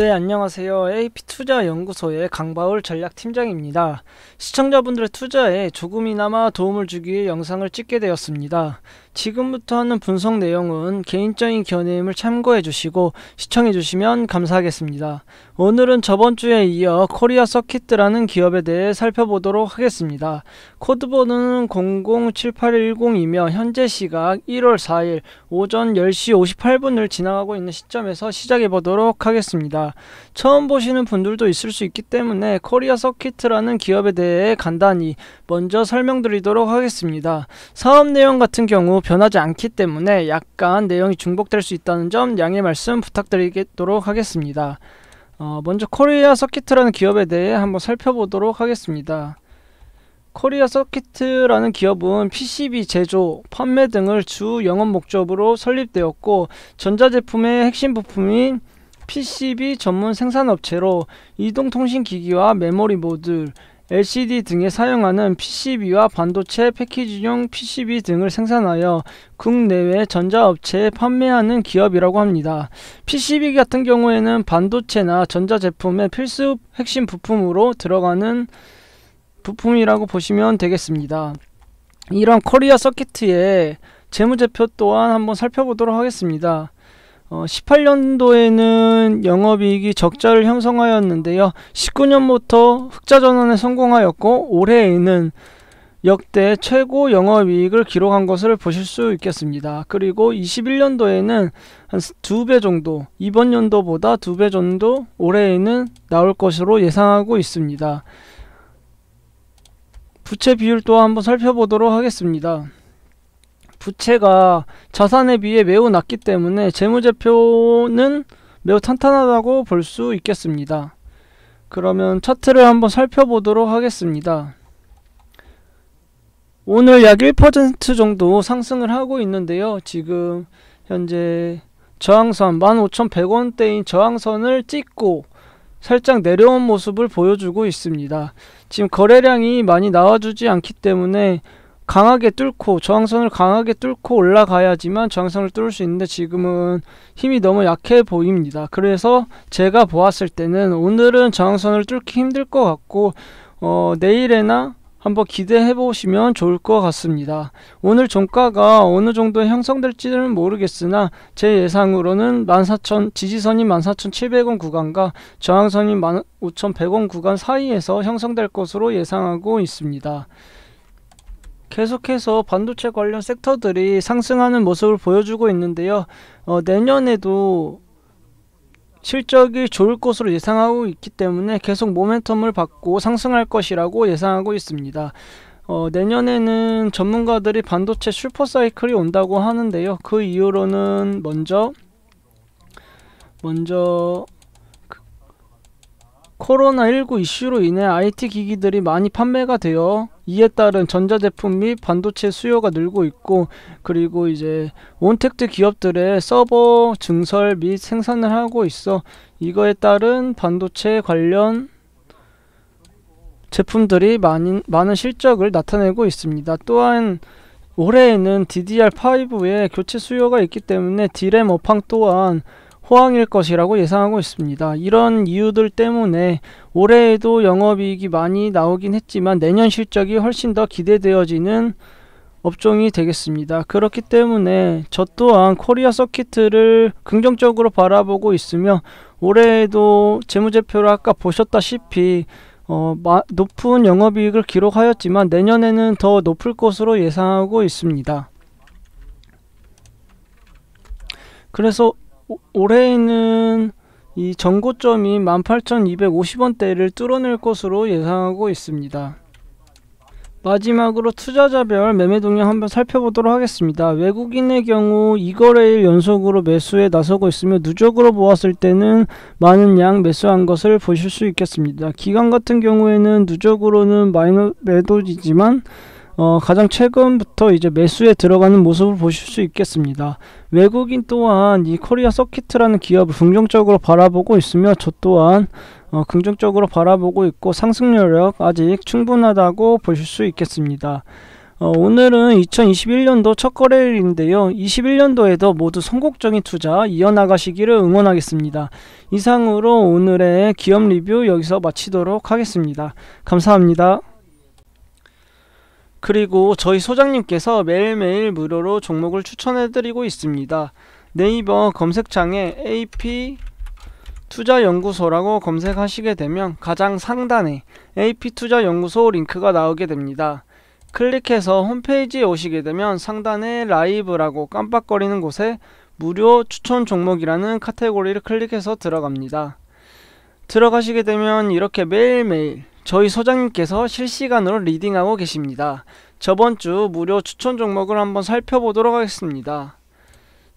네, 안녕하세요. AP투자연구소의 강바울 전략팀장입니다. 시청자분들의 투자에 조금이나마 도움을 주기 위해 영상을 찍게 되었습니다. 지금부터 하는 분석 내용은 개인적인 견해임을 참고해 주시고 시청해 주시면 감사하겠습니다. 오늘은 저번 주에 이어 코리아 서킷이라는 기업에 대해 살펴보도록 하겠습니다. 코드번호는 007810이며 현재 시각 1월 4일 오전 10시 58분을 지나가고 있는 시점에서 시작해 보도록 하겠습니다. 처음 보시는 분들도 있을 수 있기 때문에 코리아 서킷이라는 기업에 대해 간단히 먼저 설명드리도록 하겠습니다. 사업 내용 같은 경우 변하지 않기 때문에 약간 내용이 중복될 수 있다는 점 양해 말씀 부탁드리도록 하겠습니다. 어, 먼저 코리아 서킷이라는 기업에 대해 한번 살펴보도록 하겠습니다. 코리아 서킷이라는 기업은 PCB 제조, 판매 등을 주 영업 목적으로 설립되었고 전자제품의 핵심 부품인 PCB 전문 생산업체로 이동통신기기와 메모리 모듈, LCD 등에 사용하는 PCB와 반도체 패키지용 PCB 등을 생산하여 국내외 전자업체에 판매하는 기업이라고 합니다. PCB 같은 경우에는 반도체나 전자제품의 필수 핵심 부품으로 들어가는 부품이라고 보시면 되겠습니다. 이런 코리아 서킷의 재무제표 또한 한번 살펴보도록 하겠습니다. 어, 18년도에는 영업이익이 적자를 형성하였는데요. 19년부터 흑자 전환에 성공하였고 올해에는 역대 최고 영업이익을 기록한 것을 보실 수 있겠습니다. 그리고 21년도에는 한 두 배 정도, 이번 연도보다 두 배 정도 올해에는 나올 것으로 예상하고 있습니다. 부채 비율 또 한번 살펴보도록 하겠습니다. 부채가 자산에 비해 매우 낮기 때문에 재무제표는 매우 탄탄하다고 볼 수 있겠습니다. 그러면 차트를 한번 살펴보도록 하겠습니다. 오늘 약 1% 정도 상승을 하고 있는데요. 지금 현재 저항선 15,100원대인 저항선을 찍고 살짝 내려온 모습을 보여주고 있습니다. 지금 거래량이 많이 나와주지 않기 때문에 강하게 뚫고 저항선을 강하게 뚫고 올라가야지만 저항선을 뚫을 수 있는데 지금은 힘이 너무 약해 보입니다. 그래서 제가 보았을 때는 오늘은 저항선을 뚫기 힘들 것 같고 어, 내일에나 한번 기대해 보시면 좋을 것 같습니다. 오늘 종가가 어느 정도 형성될지는 모르겠으나 제 예상으로는 14,000 지지선이 14,700원 구간과 저항선이 15,100원 구간 사이에서 형성될 것으로 예상하고 있습니다. 계속해서 반도체 관련 섹터들이 상승하는 모습을 보여주고 있는데요. 어, 내년에도 실적이 좋을 것으로 예상하고 있기 때문에 계속 모멘텀을 받고 상승할 것이라고 예상하고 있습니다. 어, 내년에는 전문가들이 반도체 슈퍼사이클이 온다고 하는데요. 그 이유로는 먼저 먼저 코로나19 이슈로 인해 IT 기기들이 많이 판매가 되어 이에 따른 전자제품 및 반도체 수요가 늘고 있고 그리고 이제 온택트 기업들의 서버 증설 및 생산을 하고 있어 이거에 따른 반도체 관련 제품들이 많이, 많은 실적을 나타내고 있습니다. 또한 올해에는 DDR5의 교체 수요가 있기 때문에 디램 업황 또한 호황일 것이라고 예상하고 있습니다. 이런 이유들 때문에 올해에도 영업이익이 많이 나오긴 했지만 내년 실적이 훨씬 더 기대되어지는 업종이 되겠습니다. 그렇기 때문에 저 또한 코리아 서킷을 긍정적으로 바라보고 있으며 올해에도 재무제표를 아까 보셨다시피 어, 마, 높은 영업이익을 기록하였지만 내년에는 더 높을 것으로 예상하고 있습니다. 그래서 올해에는 이 전고점이 18,250원대를 뚫어낼 것으로 예상하고 있습니다. 마지막으로 투자자별 매매 동향 한번 살펴보도록 하겠습니다. 외국인의 경우 2거래일 연속으로 매수에 나서고 있으며 누적으로 보았을 때는 많은 양 매수한 것을 보실 수 있겠습니다. 기관 같은 경우에는 누적으로는 마이너 매도이지만 어, 가장 최근부터 이제 매수에 들어가는 모습을 보실 수 있겠습니다. 외국인 또한 이 코리아 서킷이라는 기업을 긍정적으로 바라보고 있으며 저 또한 어, 긍정적으로 바라보고 있고 상승 여력 아직 충분하다고 보실 수 있겠습니다. 어, 오늘은 2021년도 첫 거래일인데요. 21년도에도 모두 성공적인 투자 이어나가시기를 응원하겠습니다. 이상으로 오늘의 기업 리뷰 여기서 마치도록 하겠습니다. 감사합니다. 그리고 저희 소장님께서 매일매일 무료로 종목을 추천해드리고 있습니다. 네이버 검색창에 AP 투자연구소라고 검색하시게 되면 가장 상단에 AP투자연구소 링크가 나오게 됩니다. 클릭해서 홈페이지에 오시게 되면 상단에 라이브라고 깜빡거리는 곳에 무료 추천 종목이라는 카테고리를 클릭해서 들어갑니다. 들어가시게 되면 이렇게 매일매일 저희 소장님께서 실시간으로 leading하고 계십니다. 저번 주 무료 추천 종목을 한번 살펴보도록 하겠습니다.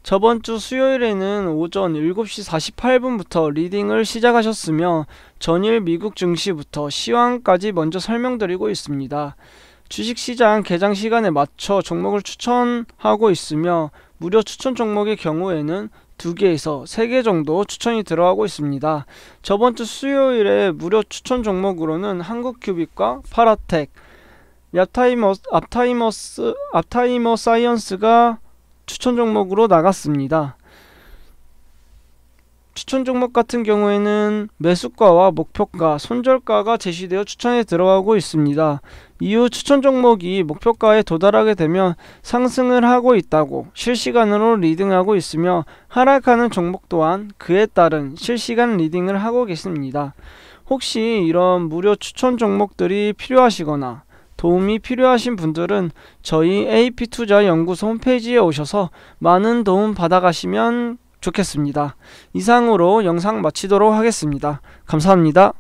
저번 주 수요일에는 오전 7시 48분부터 리딩을 시작하셨으며 전일 미국 증시부터 시황까지 먼저 설명드리고 있습니다. 주식시장 개장 시간에 맞춰 종목을 추천하고 있으며 무료 추천 종목의 경우에는 2개에서 3개 정도 추천이 들어가고 있습니다. 저번 주 수요일에 무료 추천 종목으로는 한국큐빅과 파라텍, 압타머스, 압타머스, 압타머 사이언스가 추천 종목으로 나갔습니다. 추천 종목 같은 경우에는 매수가와 목표가, 손절가가 제시되어 추천에 들어가고 있습니다. 이후 추천 종목이 목표가에 도달하게 되면 상승을 하고 있다고 실시간으로 leading하고 있으며 하락하는 종목 또한 그에 따른 실시간 leading을 하고 계십니다. 혹시 이런 무료 추천 종목들이 필요하시거나 도움이 필요하신 분들은 저희 AP투자연구소 홈페이지에 오셔서 많은 도움 받아가시면 좋겠습니다. 이상으로 영상 마치도록 하겠습니다. 감사합니다.